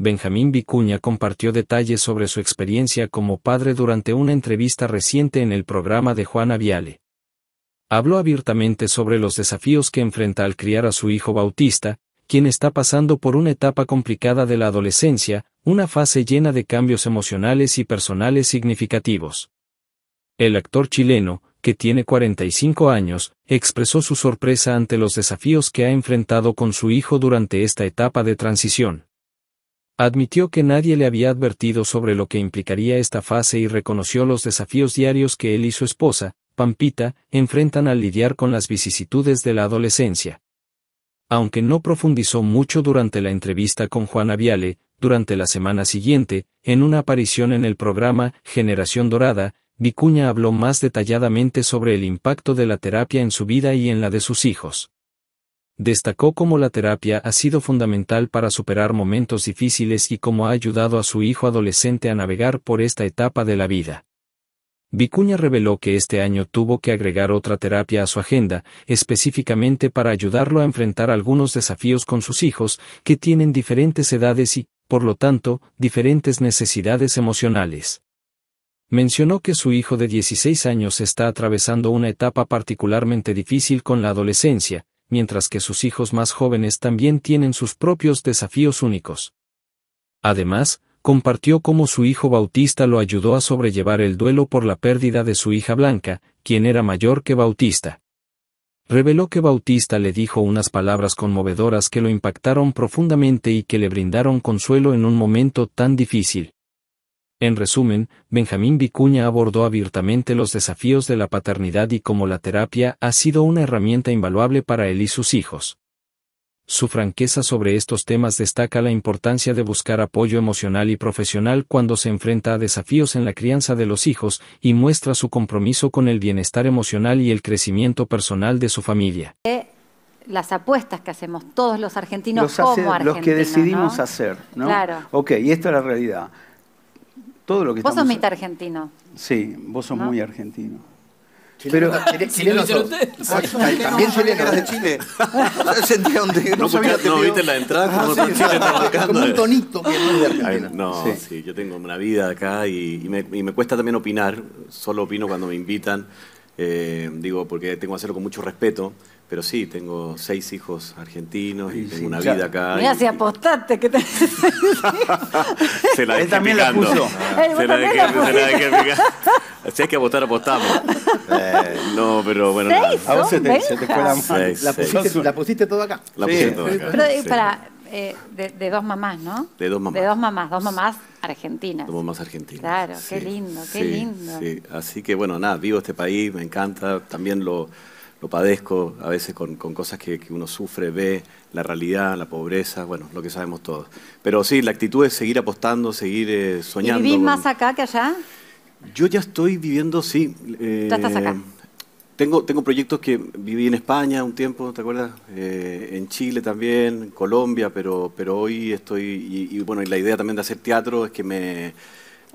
Benjamín Vicuña compartió detalles sobre su experiencia como padre durante una entrevista reciente en el programa de Juana Viale. Habló abiertamente sobre los desafíos que enfrenta al criar a su hijo Bautista, quien está pasando por una etapa complicada de la adolescencia, una fase llena de cambios emocionales y personales significativos. El actor chileno, que tiene 45 años, expresó su sorpresa ante los desafíos que ha enfrentado con su hijo durante esta etapa de transición. Admitió que nadie le había advertido sobre lo que implicaría esta fase y reconoció los desafíos diarios que él y su esposa, Pampita, enfrentan al lidiar con las vicisitudes de la adolescencia. Aunque no profundizó mucho durante la entrevista con Juana Viale, durante la semana siguiente, en una aparición en el programa Generación Dorada, Vicuña habló más detalladamente sobre el impacto de la terapia en su vida y en la de sus hijos destacó cómo la terapia ha sido fundamental para superar momentos difíciles y cómo ha ayudado a su hijo adolescente a navegar por esta etapa de la vida. Vicuña reveló que este año tuvo que agregar otra terapia a su agenda, específicamente para ayudarlo a enfrentar algunos desafíos con sus hijos, que tienen diferentes edades y, por lo tanto, diferentes necesidades emocionales. Mencionó que su hijo de 16 años está atravesando una etapa particularmente difícil con la adolescencia, mientras que sus hijos más jóvenes también tienen sus propios desafíos únicos. Además, compartió cómo su hijo Bautista lo ayudó a sobrellevar el duelo por la pérdida de su hija Blanca, quien era mayor que Bautista. Reveló que Bautista le dijo unas palabras conmovedoras que lo impactaron profundamente y que le brindaron consuelo en un momento tan difícil. En resumen, Benjamín Vicuña abordó abiertamente los desafíos de la paternidad y cómo la terapia ha sido una herramienta invaluable para él y sus hijos. Su franqueza sobre estos temas destaca la importancia de buscar apoyo emocional y profesional cuando se enfrenta a desafíos en la crianza de los hijos y muestra su compromiso con el bienestar emocional y el crecimiento personal de su familia. Las apuestas que hacemos todos los argentinos como argentinos. Los que decidimos hacer, ¿no? Claro. Ok, y esta es la realidad vos sos mitad argentino. Sí, vos sos muy argentino. Pero chileno También chileno de Chile. Sentía un no, no, viste la entrada como ah, Chile está marcando. Como un tonito No, sí. yo tengo una vida acá y, me, y, me, cuesta también opinar. Solo opino cuando me invitan. Eh, digo, porque tengo que hacerlo con mucho respeto. Pero sí, tengo seis hijos argentinos y tengo una vida acá. Mira, si apostaste, que te... se la también la puso. se la dejé, se la dejé picar. Si hay que apostar, apostamos. Eh, no, pero bueno. ¿Seis A vos se te, se te fue la seis, la, pusiste, la pusiste todo acá. La sí. pusiste todo acá. Pero, eh, para, eh, de, de, dos mamás, ¿no? De dos mamás. De dos mamás, dos mamás argentinas. Dos mamás argentinas. Claro, qué lindo, qué lindo. Sí, así que bueno, nada, vivo este país, me encanta. También lo lo padezco a veces con, cosas que, uno sufre, ve la realidad, la pobreza, bueno, lo que sabemos todos. Pero sí, la actitud es seguir apostando, seguir eh, soñando. ¿Y vivís más acá que allá? Yo ya estoy viviendo, sí. Eh, ¿Ya estás acá? Tengo, tengo proyectos que viví en España un tiempo, ¿te acuerdas? Eh, en Chile también, Colombia, pero, pero hoy estoy, y, bueno, y la idea también de hacer teatro es que me,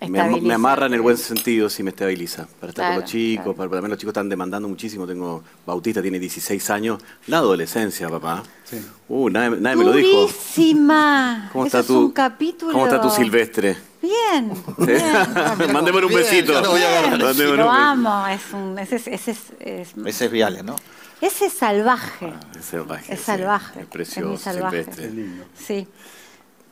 me, amarra en el buen sentido, si me estabiliza. Para estar con los chicos, para, también los chicos están demandando muchísimo. Tengo, Bautista tiene 16 años. La adolescencia, papá. Sí. Uh, nadie, nadie me lo dijo. ¿Cómo está tu, capítulo. ¿Cómo está tu silvestre? Bien. bien. Mándeme un besito. lo amo. Es un, ese, es, ese, es, ese es viale, ¿no? Ese es salvaje. Ah, es salvaje. Es salvaje. Es precioso. Es salvaje. Silvestre. Sí.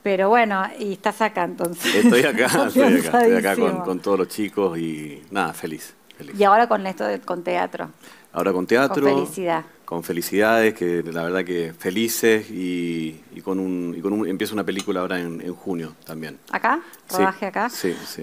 Pero bueno, y estás acá entonces. Estoy acá, estoy acá, estoy acá con, todos los chicos y nada, feliz, Y ahora con esto, de, con teatro. Ahora con teatro. Con felicidad. Con felicidades, que la verdad que felices y, con un, y con un, empieza una película ahora en, junio también. ¿Acá? ¿Rodaje acá? Sí, sí.